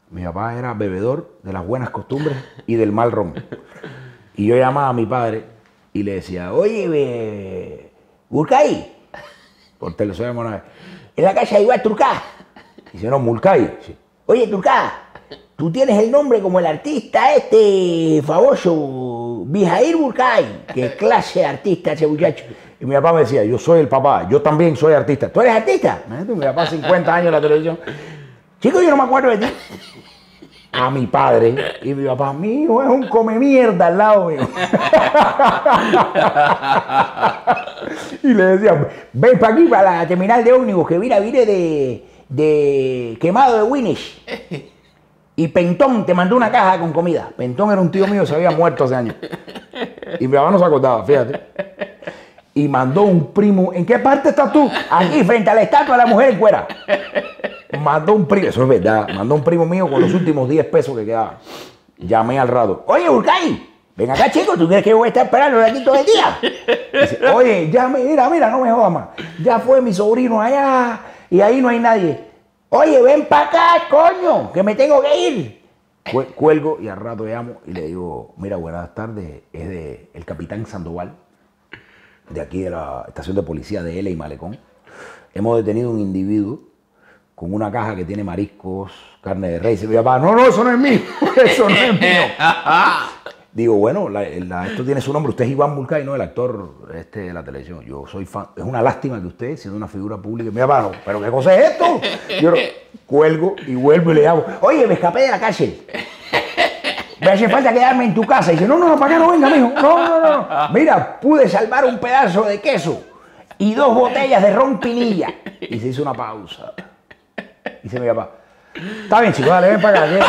Mi papá era bebedor de las buenas costumbres y del mal ron. Y yo llamaba a mi padre y le decía, oye, Burkay, por teléfono una vez, en la calle hay Turcá. Y. Oye, Turcá, tú tienes el nombre como el artista este famoso Bijair Burkay, que clase de artista ese muchacho. Y mi papá me decía, yo soy el papá, yo también soy artista. ¿Tú eres artista? Mi papá 50 años en la televisión. Chico, yo no me acuerdo de ti. A mi padre. Y mi papá, mi hijo es un come mierda al lado mío. y le decía, ven para aquí, para la terminal de ómnibus, que mira, vine de, de quemado de Winnish. Y Pentón te mandó una caja con comida. Pentón era un tío mío, se había muerto hace años. Y mi papá no se acordaba, fíjate. Y mandó un primo. ¿En qué parte estás tú? Aquí, frente a la estatua de la mujer en cuera. Mandó un primo, eso es verdad. Mandó un primo mío con los últimos 10 pesos que quedaban. Llamé al rato. Oye, Urcay, ven acá, chico, ¿tú crees que voy a estar esperando aquí todo el día? Dice, Oye, ya, mira, mira, no me jodas más. Ya fue mi sobrino allá y ahí no hay nadie. Oye, ven para acá, coño, que me tengo que ir. Cue- Cuelgo y al rato llamo y le digo, mira, buenas tardes, es de el capitán Sandoval, de aquí de la estación de policía de L y Malecón. Hemos detenido un individuo con una caja que tiene mariscos, carne de rey. Y mi papá, no, no, eso no es mío, eso no es mío. Digo, bueno, esto tiene su nombre. Usted es Iván Bulcay, ¿no? El actor este, de la televisión. Yo soy fan. Es una lástima que usted, siendo una figura pública, me no, ¿pero qué cosa es esto? Yo cuelgo y vuelvo y le hago, oye, me escapé de la cárcel. Me hace falta quedarme en tu casa. Y dice, no, no, no, para acá no venga, mijo. No, no, no. Mira, pude salvar un pedazo de queso y dos botellas de ron pinilla. Y se hizo una pausa. Y dice mi papá, está bien, chico, dale, ven para acá.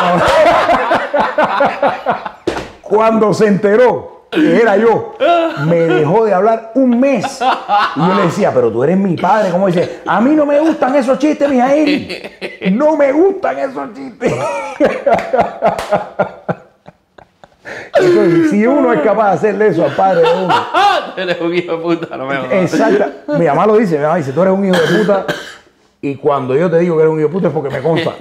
Cuando se enteró que era yo, me dejó de hablar un mes. Y yo le decía, pero tú eres mi padre. ¿Cómo dice? A mí no me gustan esos chistes, Mijail. No me gustan esos chistes. Entonces, si uno es capaz de hacerle eso al padre de uno, Tú eres un hijo de puta, no me jodas. exacto. Mi mamá lo dice, mi mamá dice, tú eres un hijo de puta. Y cuando yo te digo que eres un hijo de puta es porque me consta.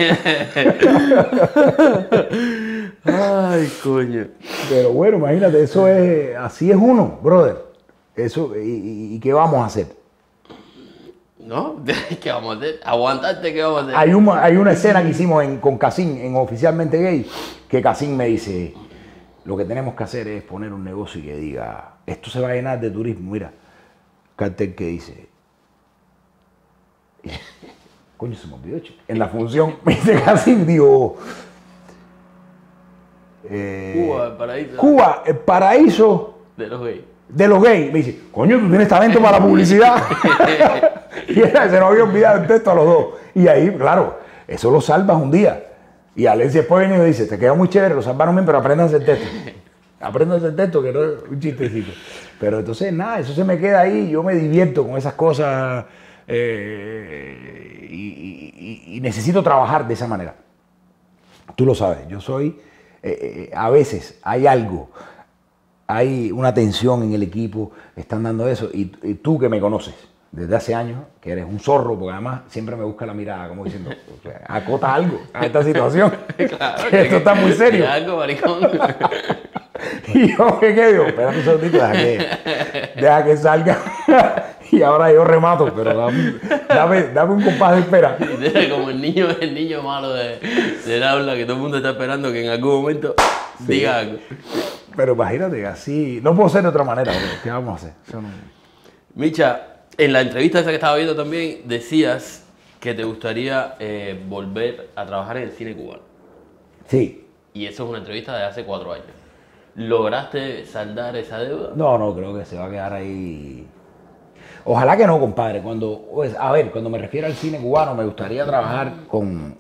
Ay, coño. Pero bueno, imagínate, eso es, así es uno, brother. Eso, y, y- y qué vamos a hacer? ¿No? ¿Qué vamos a hacer? Aguantarte, ¿qué vamos a hacer? Hay, un- hay una escena que hicimos en- con Casín, en Oficialmente Gay, que Casín me dice, lo que tenemos que hacer es poner un negocio y que diga, esto se va a llenar de turismo, mira, cartel que dice, coño, se me olvidó, chico. en la función, me dice Casín, digo, eh, Cuba, el paraíso Cuba, el paraíso de los gays. de los gays. Me dice, coño, tú tienes talento para la publicidad. y era- se nos había olvidado el texto a los dos. Y ahí, claro, eso lo salvas un día. Y Alexia después viene y me dice, te queda muy chévere, lo salvaron bien, pero aprendan el texto. Aprendan el texto, que no es un chistecito. Pero entonces, nada, eso se me queda ahí. Yo me divierto con esas cosas eh, y, y- y- y necesito trabajar de esa manera. Tú lo sabes, yo soy, eh, eh, a veces hay algo, hay una tensión en el equipo, están dando eso, y, y tú que me conoces desde hace años, que eres un zorro, porque además siempre me busca la mirada, como diciendo, acota algo a esta situación, Claro, que esto está muy serio. Di algo, maricón. Y yo me quedo, espérate un segundito, deja que, deja que salga, y ahora yo remato, pero dame, dame, dame un compás de espera. Como el niño, el niño malo de, del aula que todo el mundo está esperando que en algún momento diga algo. Pero imagínate, así, no puedo ser de otra manera, bro, ¿qué vamos a hacer? No- Micha, en la entrevista esa que estaba viendo también decías que te gustaría eh, volver a trabajar en el cine cubano. Sí, Y eso es una entrevista de hace cuatro años. ¿Lograste saldar esa deuda? No, no, creo que se va a quedar ahí. Ojalá que no, compadre. Cuando, pues, a ver, cuando me refiero al cine cubano, me gustaría trabajar con.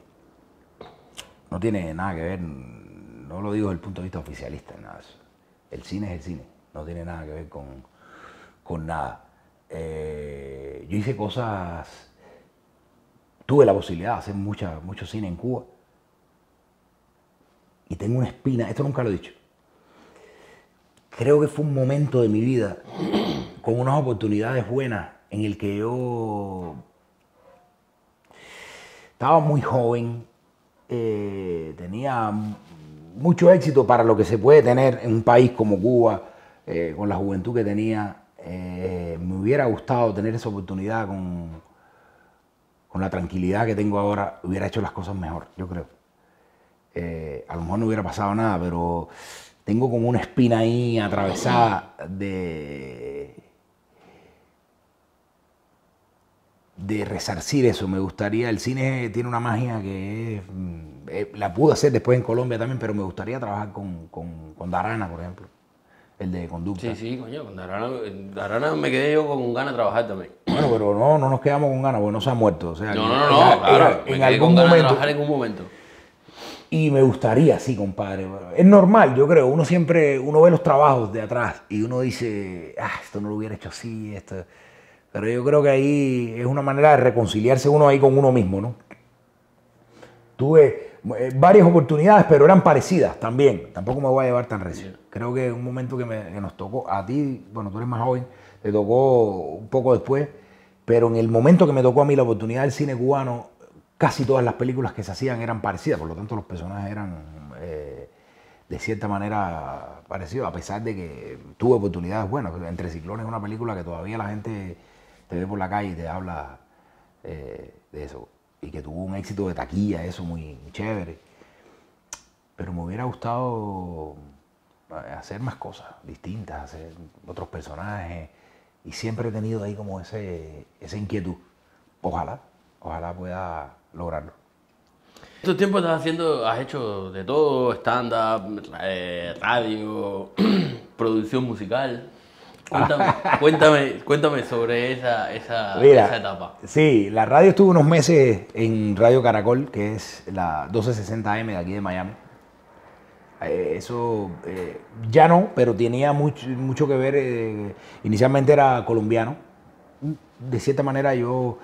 No tiene nada que ver, no lo digo desde el punto de vista oficialista, nada. El cine es el cine, no tiene nada que ver con, con nada. Eh, yo hice cosas. Tuve la posibilidad de hacer mucha, mucho cine en Cuba. Y tengo una espina, esto nunca lo he dicho creo que fue un momento de mi vida con unas oportunidades buenas en el que yo estaba muy joven, eh, tenía mucho éxito para lo que se puede tener en un país como Cuba, eh, con la juventud que tenía. Eh, me hubiera gustado tener esa oportunidad con, con la tranquilidad que tengo ahora, hubiera hecho las cosas mejor, yo creo. A lo mejor no hubiera pasado nada, pero tengo como una espina ahí atravesada de, de resarcir eso. Me gustaría, el cine tiene una magia que es, mm, eh, la pude hacer después en Colombia también, pero me gustaría trabajar con, con, con Darana, por ejemplo, el de conducta. Sí, sí, coño. Con Darana, Darana me quedé yo con ganas de trabajar también. Bueno, pero no, no nos quedamos con ganas, porque no se ha muerto. O sea, No, no, no, claro. en me quedé algún con ganas de momento. trabajar en un momento. Y me gustaría, sí, compadre. Es normal, yo creo. Uno siempre, uno ve los trabajos de atrás y uno dice, ah, esto no lo hubiera hecho así, esto. Pero yo creo que ahí es una manera de reconciliarse uno ahí con uno mismo, ¿no? Tuve eh, varias oportunidades, pero eran parecidas también. Tampoco me voy a llevar tan recio. Creo que un momento que, me- que nos tocó, a ti, bueno, tú eres más joven, te tocó un poco después, pero en el momento que me tocó a mí la oportunidad del cine cubano, casi todas las películas que se hacían eran parecidas, por lo tanto los personajes eran eh, de cierta manera parecidos, a pesar de que tuve oportunidades buenas. Entre Ciclones es una película que todavía la gente te ve por la calle y te habla eh, de eso, y que tuvo un éxito de taquilla, eso muy, chévere. Pero me hubiera gustado eh, hacer más cosas distintas, hacer otros personajes, y siempre he tenido ahí como ese, esa inquietud. Ojalá, ojalá pueda lograrlo. Estos tiempos estás haciendo, has hecho de todo, stand-up, eh, radio, producción musical. Cuéntame, cuéntame, cuéntame sobre esa, esa, etapa. Sí, la radio estuvo unos meses en Radio Caracol, que es la 1260M de aquí de Miami. Eh, eso eh, ya no, pero tenía mucho, mucho que ver. inicialmente era colombiano. De cierta manera yo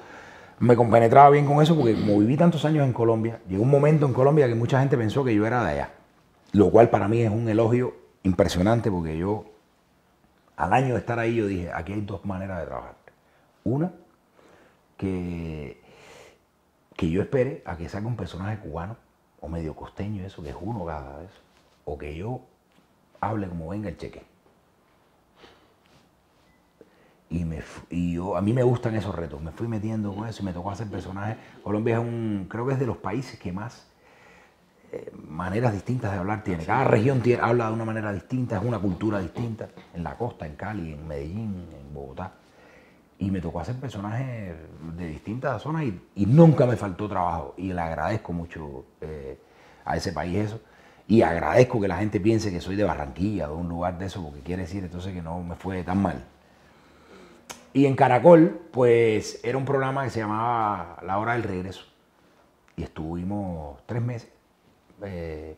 me compenetraba bien con eso porque como viví tantos años en Colombia, llegó un momento en Colombia que mucha gente pensó que yo era de allá. Lo cual para mí es un elogio impresionante porque yo, al año de estar ahí, yo dije, aquí hay dos maneras de trabajar. Una, que, que yo espere a que salga un personaje cubano o medio costeño, eso, que es uno cada vez, o que yo hable como venga el cheque. Y, me, y yo, a mí me gustan esos retos, me fui metiendo con eso y me tocó hacer personajes. Colombia es un, creo que es de los países que más eh, maneras distintas de hablar tiene. Cada región habla de una manera distinta, es una cultura distinta. En la costa, en Cali, en Medellín, en Bogotá. Y me tocó hacer personajes de distintas zonas y, nunca me faltó trabajo. Y le agradezco mucho eh, a ese país eso. Y agradezco que la gente piense que soy de Barranquilla, de un lugar de eso, porque quiere decir entonces que no me fue tan mal. Y en Caracol, pues era un programa que se llamaba La Hora del Regreso. Y estuvimos tres meses. Eh,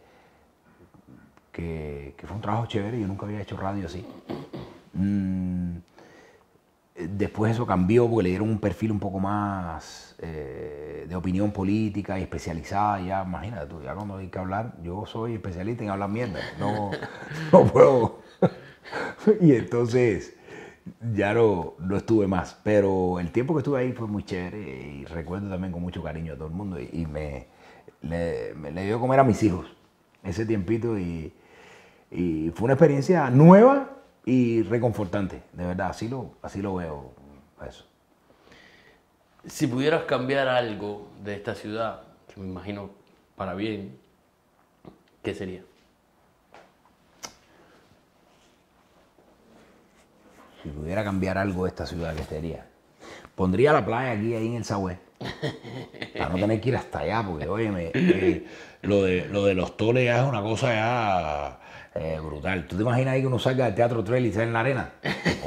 que, fue un trabajo chévere, yo nunca había hecho radio así. Mm, después eso cambió porque le dieron un perfil un poco más eh, de opinión política y especializada. Ya, imagínate tú, ya cuando hay que hablar, yo soy especialista en hablar mierda. No, no puedo. y entonces ya no, no, estuve más, pero el tiempo que estuve ahí fue muy chévere y recuerdo también con mucho cariño a todo el mundo y, me, le, me, dio comer a mis hijos ese tiempito y, y, fue una experiencia nueva y reconfortante, de verdad, así lo, así lo veo. Eso. Si pudieras cambiar algo de esta ciudad, que me imagino para bien, ¿qué sería? Si pudiera cambiar algo de esta ciudad, ¿qué sería? Pondría la playa aquí, ahí en el Sagüe. Para no tener que ir hasta allá, porque, oye, eh, lo, de, lo de los toles ya es una cosa ya eh, brutal. ¿Tú te imaginas ahí que uno salga del Teatro Trail y sale en la arena?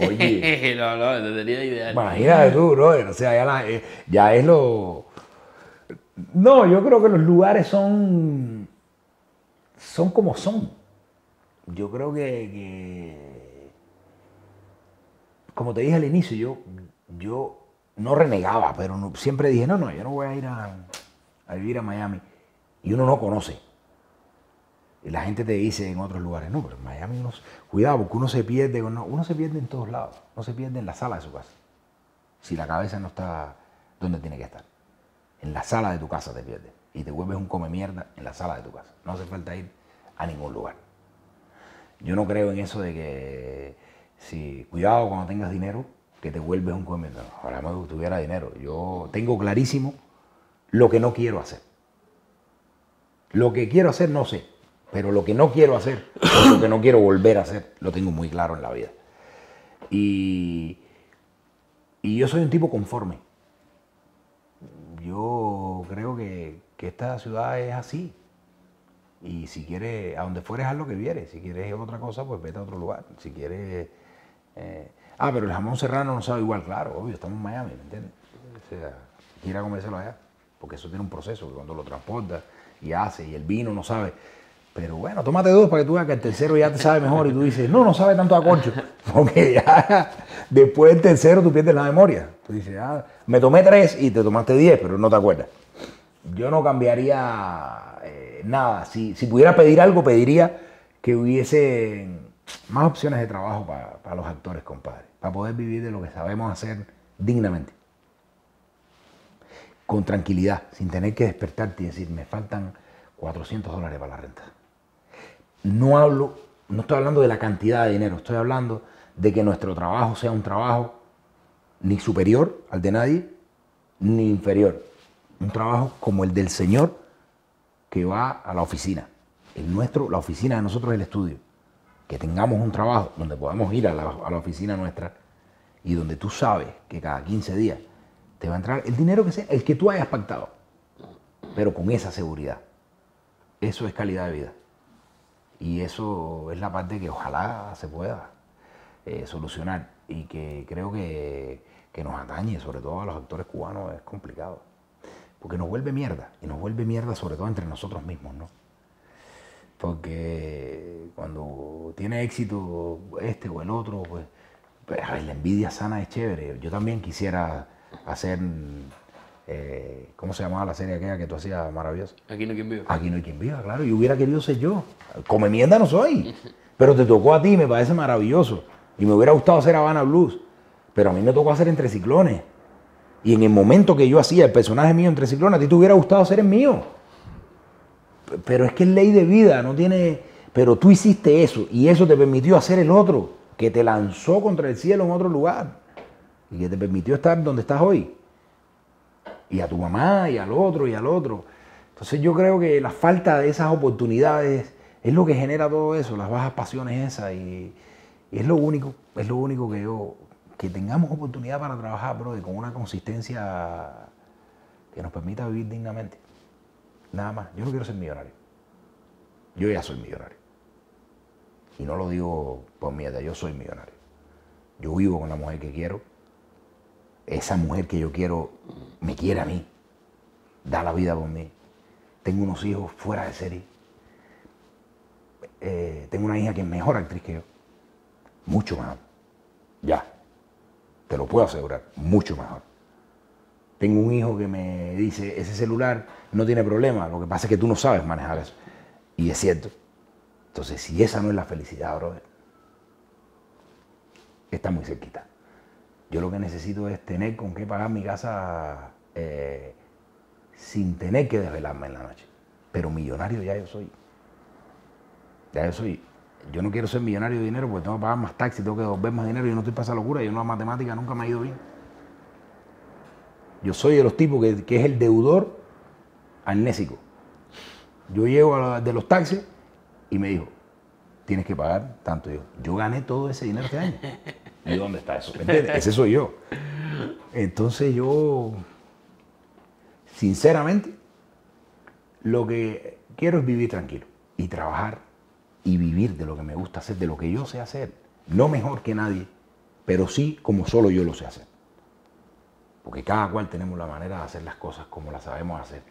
Oye. no, no, te sería ideal. Imagínate tú, brother. O sea, ya, eh, ya es lo... No, yo creo que los lugares son... Son como son. Yo creo que como te dije al inicio, yo, yo no renegaba, pero siempre dije, no, no, yo no voy a ir a, vivir a Miami. Y uno no conoce. Y la gente te dice en otros lugares, no, pero en Miami uno, cuidado, porque uno se pierde, uno, se pierde en todos lados, no se pierde en la sala de su casa. Si la cabeza no está donde tiene que estar. En la sala de tu casa te pierdes. Y te vuelves un come mierda en la sala de tu casa. No hace falta ir a ningún lugar. Yo no creo en eso de que si, cuidado cuando tengas dinero, que te vuelves un comedor. Ahora me tuviera dinero. Yo tengo clarísimo lo que no quiero hacer. Lo que quiero hacer no sé, pero lo que no quiero hacer, lo que no quiero volver a hacer, lo tengo muy claro en la vida. Y, y yo soy un tipo conforme. Yo creo que, que esta ciudad es así. Y si quieres, a donde fueres, haz lo que vieres. Si quieres otra cosa, pues vete a otro lugar. Si quieres eh, ah, pero el jamón serrano no sabe igual, claro, obvio, estamos en Miami, ¿me entiendes? O sea, quiera comérselo allá, porque eso tiene un proceso, que cuando lo transporta y hace, y el vino no sabe. Pero bueno, tómate dos para que tú veas que el tercero ya te sabe mejor y tú dices, no, no sabe tanto a concho. Porque ya después del tercero tú pierdes la memoria. Tú dices, ah, me tomé tres y te tomaste diez, pero no te acuerdas. Yo no cambiaría eh, nada. Si, si pudiera pedir algo, pediría que hubiese más opciones de trabajo para, los actores, compadre, para poder vivir de lo que sabemos hacer dignamente. con tranquilidad, sin tener que despertarte y decir, me faltan 400 dólares para la renta. No hablo, no estoy hablando de la cantidad de dinero, estoy hablando de que nuestro trabajo sea un trabajo ni superior al de nadie, ni inferior. Un trabajo como el del Señor que va a la oficina. El nuestro, la oficina de nosotros es el estudio. Que tengamos un trabajo donde podamos ir a la, a la oficina nuestra y donde tú sabes que cada 15 días te va a entrar el dinero que sea, el que tú hayas pactado, pero con esa seguridad. Eso es calidad de vida. Y eso es la parte que ojalá se pueda eh, solucionar y que creo que, que nos atañe, sobre todo a los actores cubanos, es complicado. Porque nos vuelve mierda, y nos vuelve mierda sobre todo entre nosotros mismos, ¿no? Porque cuando tiene éxito este o el otro, pues, pues a ver, la envidia sana es chévere. Yo también quisiera hacer, eh, ¿cómo se llamaba la serie aquella que tú hacías maravillosa? Aquí no hay quien viva. Aquí no hay quien viva, claro. Yo hubiera querido ser yo. Come mierda no soy. Pero te tocó a ti, me parece maravilloso. Y me hubiera gustado hacer Habana Blues. Pero a mí me tocó hacer Entre Ciclones. Y en el momento que yo hacía el personaje mío Entre Ciclones, a ti te hubiera gustado hacer el mío. Pero es que es ley de vida, no tiene... Pero tú hiciste eso y eso te permitió hacer el otro, que te lanzó contra el cielo en otro lugar. Y que te permitió estar donde estás hoy y a tu mamá y al otro y al otro. Entonces yo creo que la falta de esas oportunidades es lo que genera todo eso, las bajas pasiones esas y, y es lo único, es lo único que yo, que tengamos oportunidad para trabajar, bro, y con una consistencia que nos permita vivir dignamente. Nada más, yo no quiero ser millonario. Yo ya soy millonario. Y no lo digo por mierda, yo soy millonario. Yo vivo con la mujer que quiero, esa mujer que yo quiero me quiere a mí, da la vida por mí. Tengo unos hijos fuera de serie. Eh, tengo una hija que es mejor actriz que yo. Mucho mejor. Ya. Te lo puedo asegurar. Mucho mejor. Tengo un hijo que me dice, ese celular no tiene problema, lo que pasa es que tú no sabes manejar eso. Y es cierto. Entonces, si esa no es la felicidad, brother, está muy cerquita. Yo lo que necesito es tener con qué pagar mi casa eh, sin tener que desvelarme en la noche. Pero millonario ya yo soy. Ya yo soy. Yo no quiero ser millonario de dinero porque tengo que pagar más taxi, tengo que devolver más dinero yo no estoy para esa locura. Yo no la matemática nunca me ha ido bien. Yo soy de los tipos que, es el deudor amnésico. Yo llego de los taxis y me dijo, tienes que pagar tanto. Yo, yo gané todo ese dinero este año. ¿Y dónde está eso? ¿Me entiendes? Ese soy yo. Entonces yo, sinceramente, lo que quiero es vivir tranquilo y trabajar y vivir de lo que me gusta hacer, de lo que yo sé hacer. No mejor que nadie, pero sí como solo yo lo sé hacer. Porque cada cual tenemos la manera de hacer las cosas como las sabemos hacer.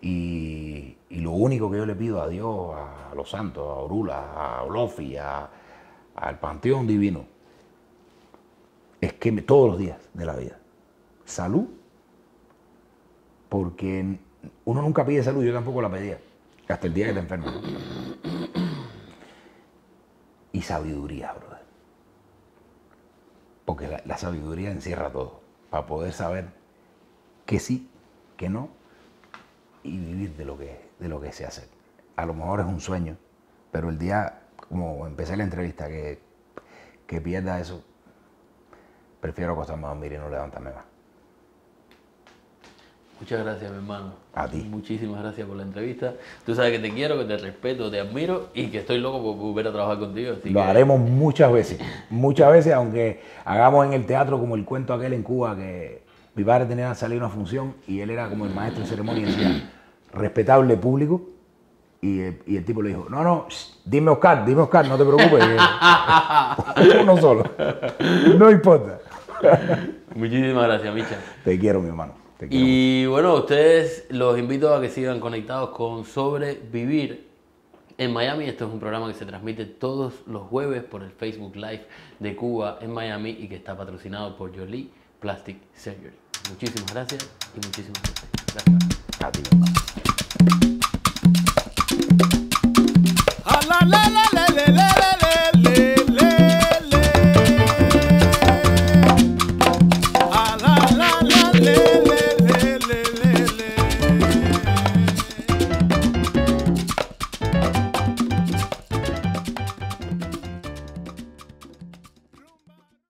Y, lo único que yo le pido a Dios, a los santos, a Orula, a Olofi, al Panteón Divino, es que me- todos los días de la vida, salud, porque uno nunca pide salud, yo tampoco la pedía, hasta el día que te enfermas. Y sabiduría, brother. Porque la sabiduría encierra todo, para poder saber que sí, que no, y vivir de lo que, de lo que sé hacer. A lo mejor es un sueño, pero el día, como empecé la entrevista, que, que pierda eso, prefiero acostarme a dormir y no levantarme más. Muchas gracias, mi hermano. A ti. Muchísimas gracias por la entrevista. Tú sabes que te quiero, que te respeto, te admiro y que estoy loco por volver a trabajar contigo. así Lo que- haremos muchas veces, muchas veces, aunque hagamos en el teatro como el cuento aquel en Cuba, que mi padre tenía que salir una función y él era como el maestro de ceremonia y decía, respetable público, y el, y el tipo le dijo, no, no, dime Oscar, dime Oscar, no te preocupes, uno solo, no importa. Muchísimas gracias, Micha. Te quiero, mi hermano. Y bueno, ustedes los invito a que sigan conectados con Sobrevivir en Miami. Esto es un programa que se transmite todos los jueves por el Facebook Live de Cuba en Miami y que está patrocinado por Jolie Plastic Surgery. Muchísimas gracias y muchísimas gracias. gracias. a